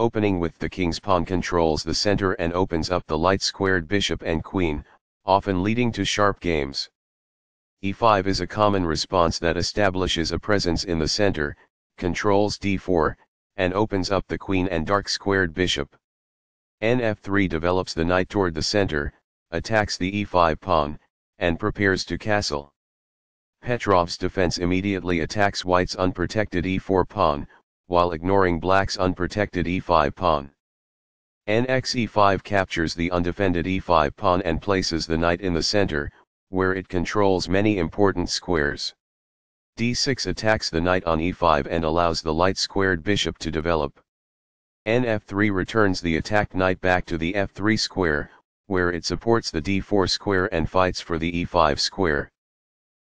opening with the king's pawn controls the center and opens up the light-squared bishop and queen, often leading to sharp games. e5 is a common response that establishes a presence in the center, controls d4, and opens up the queen and dark-squared bishop. nf3 develops the knight toward the center, attacks the e5 pawn, and prepares to castle. Petrov's defense immediately attacks white's unprotected e4 pawn, while ignoring black's unprotected e5 pawn. Nx e5 captures the undefended e5 pawn and places the knight in the center, where it controls many important squares. d6 attacks the knight on e5 and allows the light-squared bishop to develop. Nf3 returns the attacked knight back to the f3 square, where it supports the d4 square and fights for the e5 square.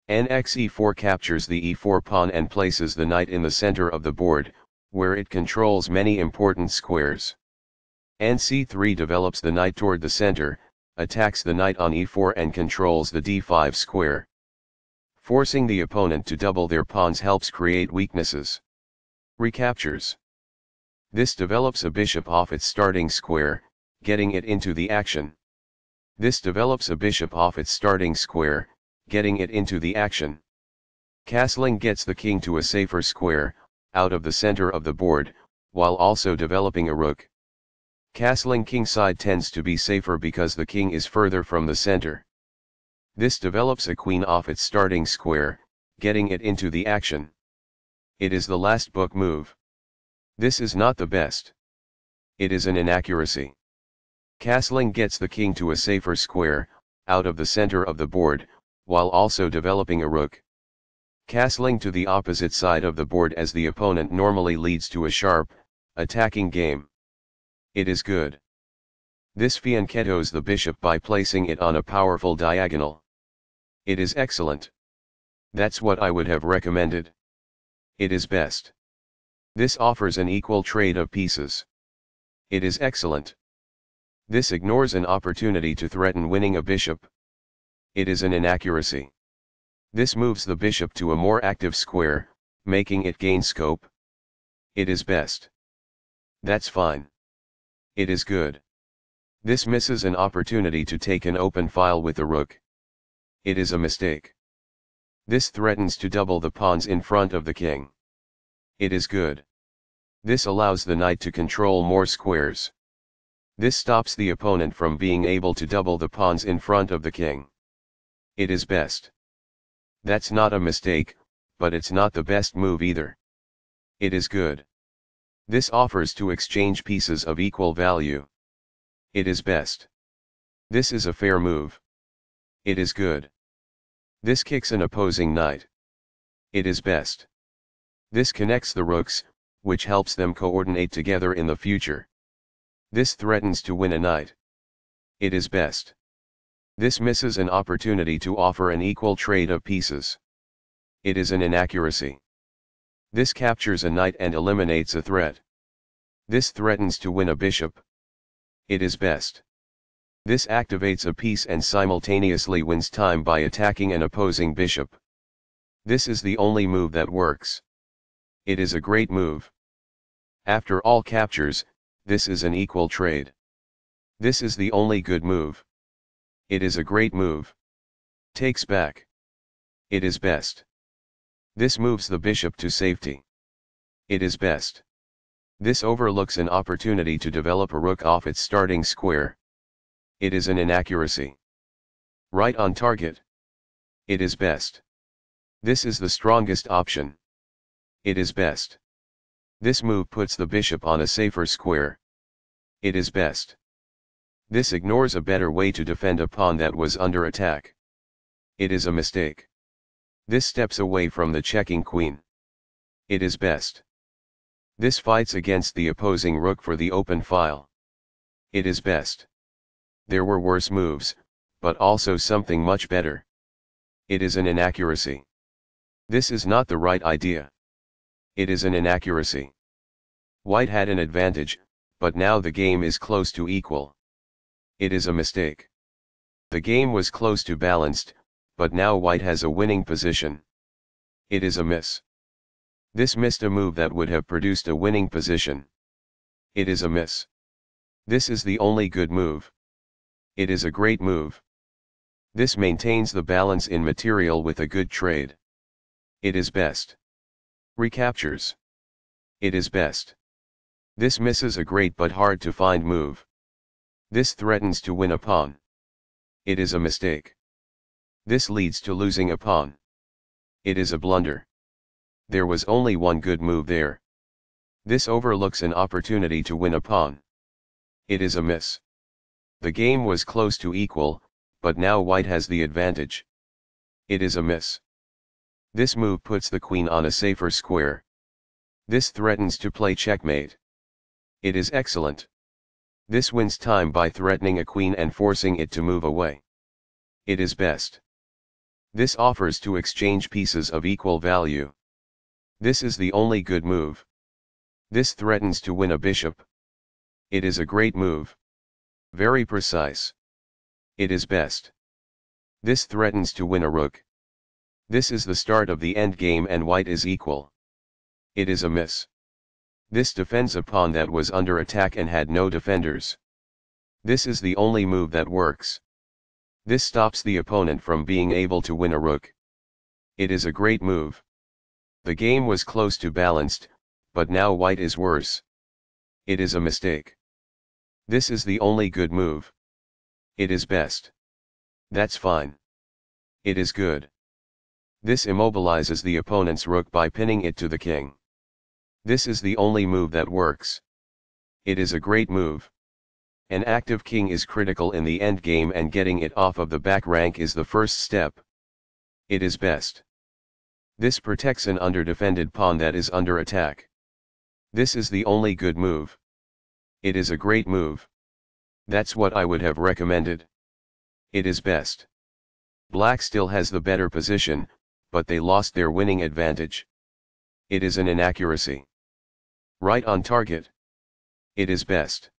Nx e4 captures the e4 pawn and places the knight in the center of the board, where it controls many important squares. nc3 develops the knight toward the center, attacks the knight on e4 and controls the d5 square. Forcing the opponent to double their pawns helps create weaknesses. Recaptures. This develops a bishop off its starting square, getting it into the action. This develops a bishop off its starting square, getting it into the action. Castling gets the king to a safer square, out of the center of the board, while also developing a rook. Castling kingside tends to be safer because the king is further from the center. This develops a queen off its starting square, getting it into the action. It is the last book move. This is not the best. It is an inaccuracy. Castling gets the king to a safer square, out of the center of the board, while also developing a rook. Castling to the opposite side of the board as the opponent normally leads to a sharp, attacking game. It is good. This fianchettos the bishop by placing it on a powerful diagonal. It is excellent. That's what I would have recommended. It is best. This offers an equal trade of pieces. It is excellent. This ignores an opportunity to threaten winning a bishop. It is an inaccuracy. This moves the bishop to a more active square, making it gain scope. It is best. That's fine. It is good. This misses an opportunity to take an open file with the rook. It is a mistake. This threatens to double the pawns in front of the king. It is good. This allows the knight to control more squares. This stops the opponent from being able to double the pawns in front of the king. It is best. That's not a mistake, but it's not the best move either. It is good. This offers to exchange pieces of equal value. It is best. This is a fair move. It is good. This kicks an opposing knight. It is best. This connects the rooks, which helps them coordinate together in the future. This threatens to win a knight. It is best. This misses an opportunity to offer an equal trade of pieces. It is an inaccuracy. This captures a knight and eliminates a threat. This threatens to win a bishop. It is best. This activates a piece and simultaneously wins time by attacking an opposing bishop. This is the only move that works. It is a great move. After all captures, this is an equal trade. This is the only good move. It is a great move. Takes back. It is best. This moves the bishop to safety. It is best. This overlooks an opportunity to develop a rook off its starting square. It is an inaccuracy. Right on target. It is best. This is the strongest option. It is best. This move puts the bishop on a safer square. It is best. This ignores a better way to defend a pawn that was under attack. It is a mistake. This steps away from the checking queen. It is best. This fights against the opposing rook for the open file. It is best. There were worse moves, but also something much better. It is an inaccuracy. This is not the right idea. It is an inaccuracy. White had an advantage, but now the game is close to equal. It is a mistake. The game was close to balanced, but now white has a winning position. It is a miss. This missed a move that would have produced a winning position. It is a miss. This is the only good move. It is a great move. This maintains the balance in material with a good trade. It is best. Recaptures. It is best. This misses a great but hard to find move. This threatens to win a pawn. It is a mistake. This leads to losing a pawn. It is a blunder. There was only one good move there. This overlooks an opportunity to win a pawn. It is a miss. The game was close to equal, but now white has the advantage. It is a miss. This move puts the queen on a safer square. This threatens to play checkmate. It is excellent. This wins time by threatening a queen and forcing it to move away. It is best. This offers to exchange pieces of equal value. This is the only good move. This threatens to win a bishop. It is a great move. Very precise. It is best. This threatens to win a rook. This is the start of the endgame and white is equal. It is a miss. This defends a pawn that was under attack and had no defenders. This is the only move that works. This stops the opponent from being able to win a rook. It is a great move. The game was close to balanced, but now white is worse. It is a mistake. This is the only good move. It is best. That's fine. It is good. This immobilizes the opponent's rook by pinning it to the king. This is the only move that works. It is a great move. An active king is critical in the endgame and getting it off of the back rank is the first step. It is best. This protects an underdefended pawn that is under attack. This is the only good move. It is a great move. That's what I would have recommended. It is best. Black still has the better position, but they lost their winning advantage. It is an inaccuracy. Right on target. It is best.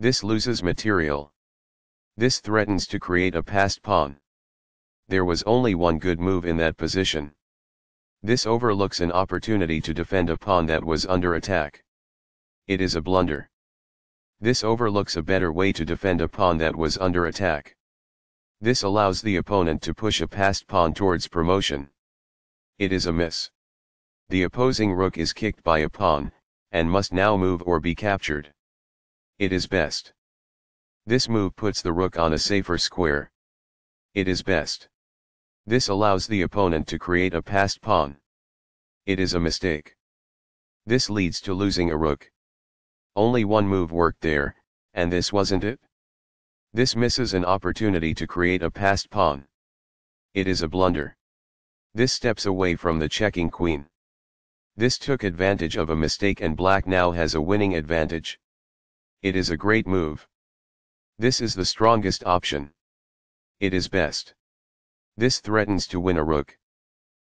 This loses material. This threatens to create a passed pawn. There was only one good move in that position. This overlooks an opportunity to defend a pawn that was under attack. It is a blunder. This overlooks a better way to defend a pawn that was under attack. This allows the opponent to push a passed pawn towards promotion. It is a miss. The opposing rook is kicked by a pawn, and must now move or be captured. It is best. This move puts the rook on a safer square. It is best. This allows the opponent to create a passed pawn. It is a mistake. This leads to losing a rook. Only one move worked there, and this wasn't it? This misses an opportunity to create a passed pawn. It is a blunder. This steps away from the checking queen. This took advantage of a mistake and black now has a winning advantage. It is a great move. This is the strongest option. It is best. This threatens to win a rook.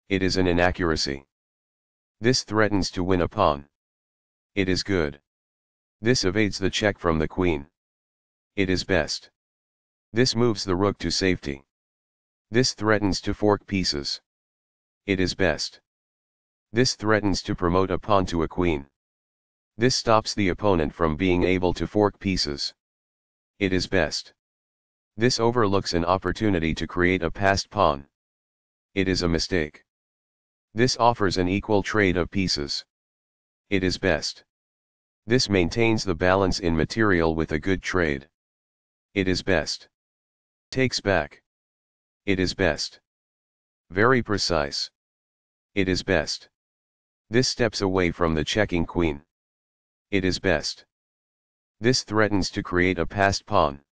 It is an inaccuracy. This threatens to win a pawn. It is good. This evades the check from the queen. It is best. This moves the rook to safety. This threatens to fork pieces. It is best. This threatens to promote a pawn to a queen. This stops the opponent from being able to fork pieces. It is best. This overlooks an opportunity to create a passed pawn. It is a mistake. This offers an equal trade of pieces. It is best. This maintains the balance in material with a good trade. It is best. Takes back. It is best. Very precise. It is best. This steps away from the checking queen. It is best. This threatens to create a passed pawn.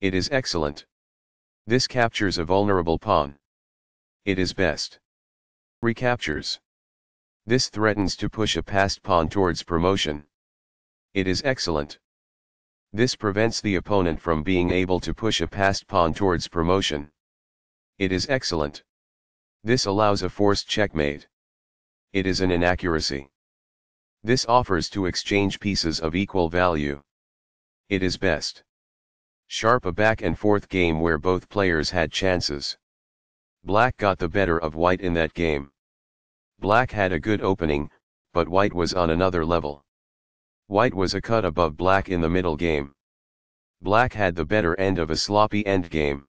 It is excellent. This captures a vulnerable pawn. It is best. Recaptures. This threatens to push a passed pawn towards promotion. It is excellent. This prevents the opponent from being able to push a passed pawn towards promotion. It is excellent. This allows a forced checkmate it is an inaccuracy. This offers to exchange pieces of equal value. It is best. Sharp a back and forth game where both players had chances. Black got the better of white in that game. Black had a good opening, but white was on another level. White was a cut above black in the middle game. Black had the better end of a sloppy endgame.